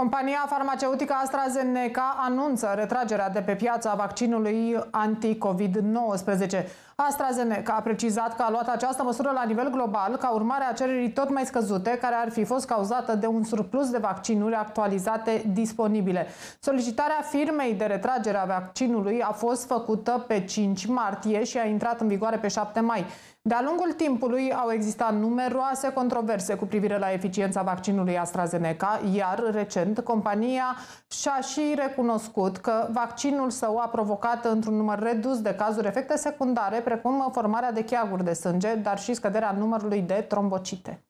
Compania farmaceutică AstraZeneca anunță retragerea de pe piața vaccinului anti-COVID-19. AstraZeneca a precizat că a luat această măsură la nivel global ca urmare a cererii tot mai scăzute, care ar fi fost cauzată de un surplus de vaccinuri actualizate disponibile. Solicitarea firmei de retragere a vaccinului a fost făcută pe 5 martie și a intrat în vigoare pe 7 mai. De-a lungul timpului au existat numeroase controverse cu privire la eficiența vaccinului AstraZeneca, iar recent compania și-a și recunoscut că vaccinul său a provocat într-un număr redus de cazuri efecte secundare, precum formarea de cheaguri de sânge, dar și scăderea numărului de trombocite.